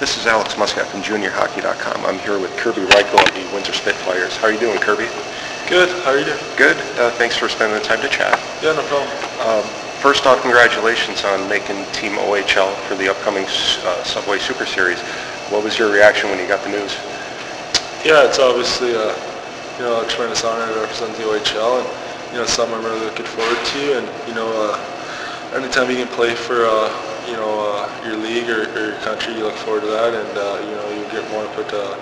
This is Alex Muscat from JuniorHockey.com. I'm here with Kerby Rychel of the Windsor Spitfires. How are you doing, Kerby? Good. How are you doing? Good. Uh, thanks for spending the time to chat. Yeah, no problem. Um, first off, congratulations on making Team OHL for the upcoming uh, Subway Super Series. What was your reaction when you got the news? Yeah, it's obviously a, you know, a tremendous honor to represent the OHL, and you know, something I'm really looking forward to. And you know, uh, anytime you can play for, uh, you know, uh, your league or, or, your country, you look forward to that, and uh, you know, you get more to put uh,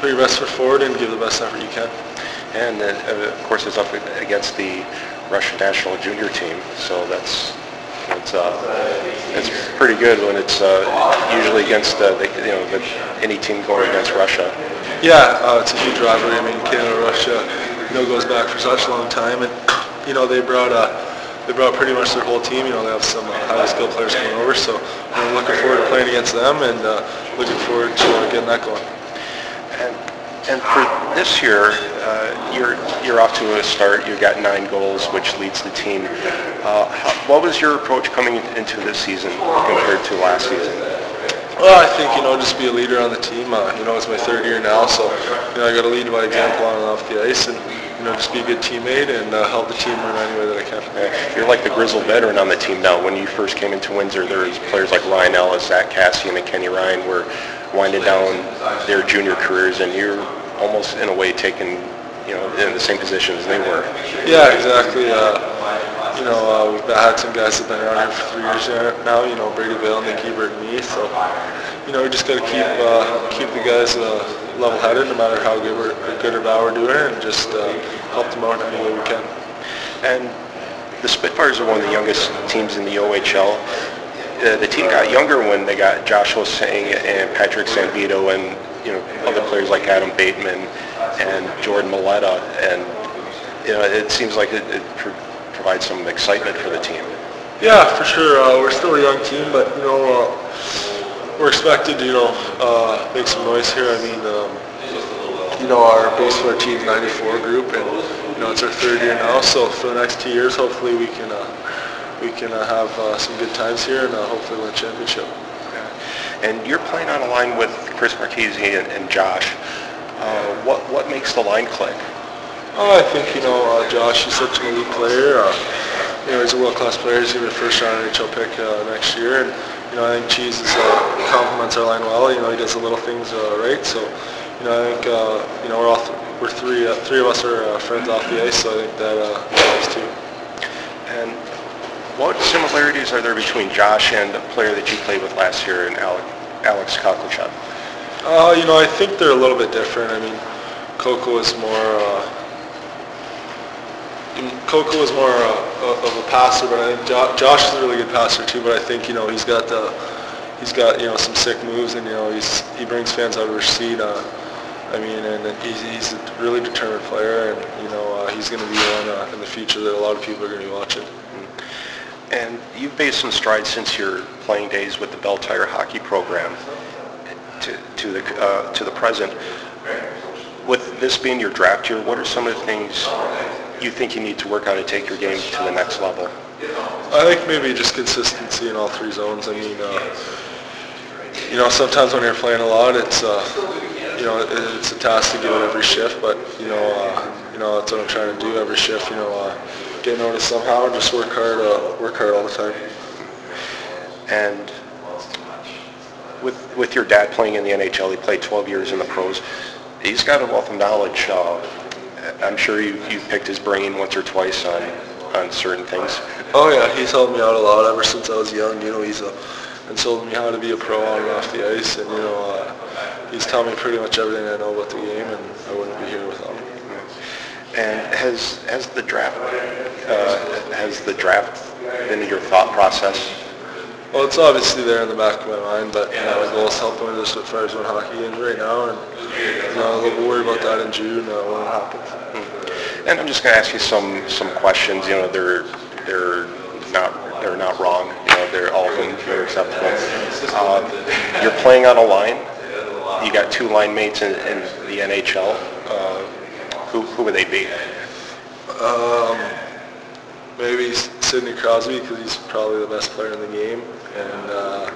put your best foot forward and give the best effort you can. And then, of course, it's up against the Russian national junior team, so that's it's uh, it's pretty good when it's uh, usually against uh, the, you know the, any team going against Russia. Yeah, uh, it's a huge rivalry. I mean, Canada Russia, you know, goes back for such a long time, and you know they brought uh, they brought pretty much their whole team. You know, they have some uh, highly skilled players coming over, so I'm looking forward to playing against them and uh, looking forward to uh, getting that going. And and for this year, uh, you're you're off to a start. You've got nine goals, which leads the team. Uh, how, what was your approach coming into this season compared to last season? Well, I think you know just be a leader on the team. Uh, you know, it's my third year now, so you know I got to lead by example on and off the ice, and you know just be a good teammate and uh, help the team in any way that I can. You're like the grizzled veteran on the team now. When you first came into Windsor, there was players like Ryan Ellis, Zach Kassian, and Kenny Ryan were winding down their junior careers, and you're almost in a way taking you know in the same position as they were. Yeah, exactly. Uh, you know, uh, we've had some guys that have been around here for three years now. You know, Brady Vail, Nick Ebert, and me. So, you know, we just got to keep uh, keep the guys uh, level-headed, no matter how good, good or bad we're doing, and just uh, help them out in any way we can. And the Spitfires are one of the youngest teams in the OHL. Uh, the team got younger when they got Josh Ho-Sang and Patrick Sanvito and you know other players like Adam Bateman and Jordan Maletta, and you know it seems like it, it pro- provides some excitement for the team. Yeah, for sure. Uh, we're still a young team, but you know uh, we're expected to you know uh, make some noise here. I mean, um, you know our base for our team's 94 group, and you know it's our third year now. So for the next two years, hopefully we can uh, we can uh, have uh, some good times here and hopefully win a championship. And you're playing on a line with Chris Marchese and, and Josh. Uh, what what makes the line click? Oh, I think you know uh, Josh is such an elite player. Uh, you know he's a world-class player. He's going to be a first-round NHL pick uh, next year, and you know I think Cheese is, uh, complements our line well. You know he does the little things uh, right. So you know I think you know we're all th- we're three three of us are friends off the ice. So I think that helps too. And what similarities are there between Josh and the player that you played with last year, and Alex, Alex Khokhlachev? Uh, you know, I think they're a little bit different. I mean, Coco is more, uh, Coco is more of a passer, but I think Josh is a really good passer too. But I think you know he's got the, he's got you know some sick moves, and you know he's he brings fans out of their seat. Uh, I mean, and he's, he's a really determined player, and you know uh, he's going to be one uh, in the future that a lot of people are going to be watching. And you've made some strides since your playing days with the Belle Tire hockey program to, to the uh, to the present. With this being your draft year, what are some of the things you think you need to work on to take your game to the next level? I think maybe just consistency in all three zones. I mean, uh, you know, sometimes when you're playing a lot, it's uh, you know it's a task to give it every shift, but you know uh, you know that's what I'm trying to do every shift. You know uh, get noticed somehow and just work hard, uh, work hard all the time. And with with your dad playing in the NHL, he played 12 years in the pros. He's got a wealth of knowledge. Uh, I'm sure you you picked his brain once or twice on on certain things. Oh yeah, he's helped me out a lot ever since I was young. You know, he's uh, and told me how to be a pro on and off the ice, and you know, uh, he's taught me pretty much everything I know about the game, and I wouldn't be here without him. And has has the draft uh, has the draft been in your thought process? Well, it's obviously there in the back of my mind, but you know, my goal is helping with the Spitfires win hockey games right now, and you know, we'll worry about that in June uh, when it happens. Mm-hmm. And I'm just going to ask you some some questions. You know, they're they're not they're not wrong. You know, they're all of them are acceptable. Uh, you're playing on a line. You got two line mates in, in the NHL. Uh, who, who would they be? Um, maybe Sidney Crosby because he's probably the best player in the game. And uh,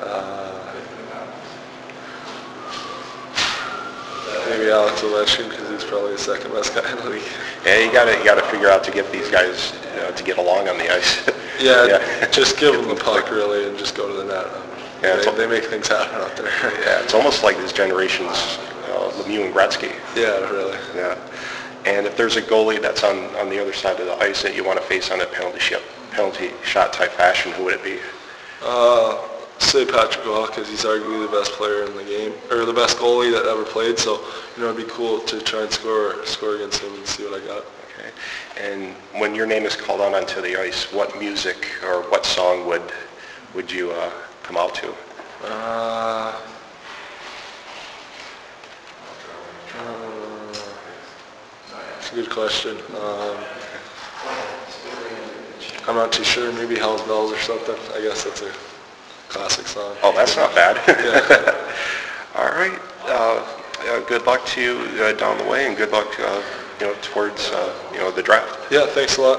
uh, maybe Alex Ovechkin because he's probably the second best guy in the league. Yeah, you got to you got to figure out to get these guys you know, to get along on the ice. yeah, yeah, just give them the puck really and just go to the net. Yeah, they, they make things happen out there. yeah, it's almost like this generation's uh, Lemieux and Gretzky. Yeah, really. Yeah. And if there's a goalie that's on, on the other side of the ice that you want to face on a penalty shot, penalty shot type fashion, who would it be? Uh, say Patrick Roy because he's arguably the best player in the game, or the best goalie that ever played. So, you know, it'd be cool to try and score score against him and see what I got. Okay. And when your name is called out onto the ice, what music or what song would, would you uh, come out to? Uh, It's a good question. Um, I'm not too sure. Maybe Hell's Bells or something. I guess that's a classic song. Oh, that's not bad. All right. Uh, uh, good luck to you uh, down the way, and good luck, uh, you know, towards uh, you know the draft. Yeah, thanks a lot.